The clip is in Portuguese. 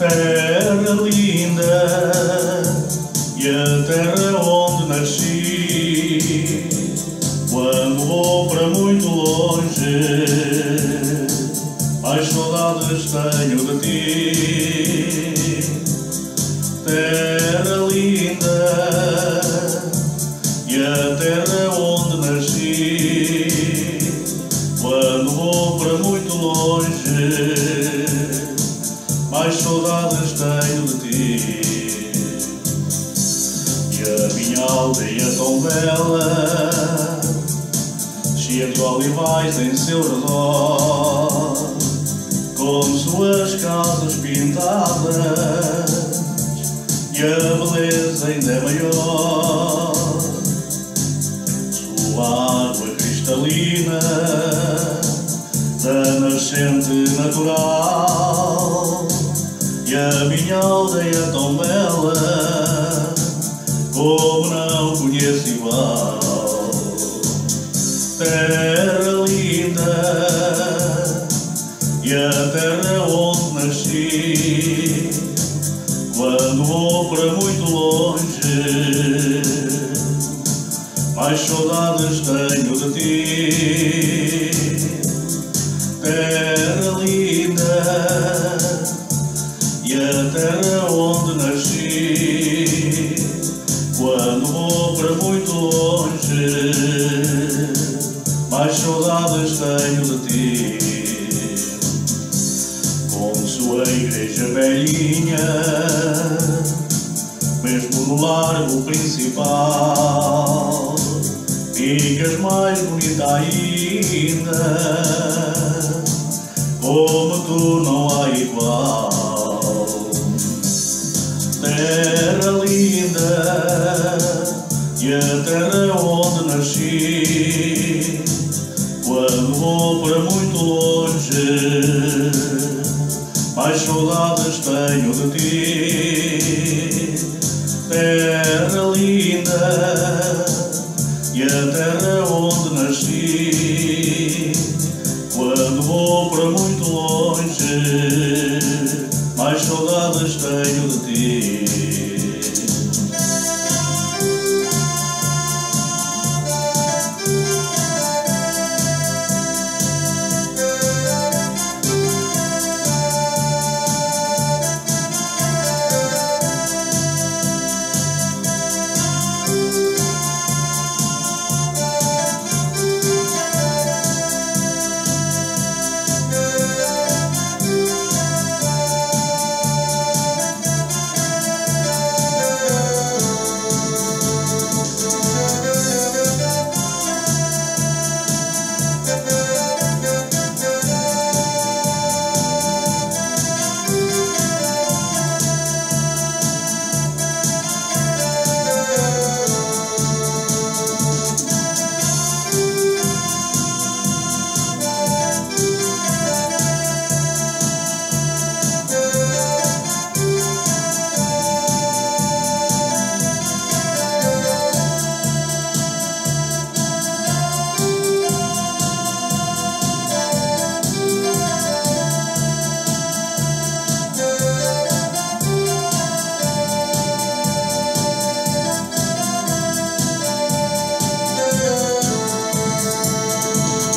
terra linda e a terra onde nasci. Quando vou para muito longe, mais saudades tenho de ti. Aldeia tão bela, cheia de olivais em seu redor, Terra linda e a terra onde nasci. Quando vou para muito longe, mais saudades tenho de ti. Tenho de ti. Com sua igreja velhinha, mesmo no largo principal, ficas mais bonita ainda, como tu não há igual. Terra linda e a terra onde nasci, para muito longe, mais saudades tenho de ti, terra linda e a terra onde nasci. Quando vou para muito longe, mais saudades tenho de ti.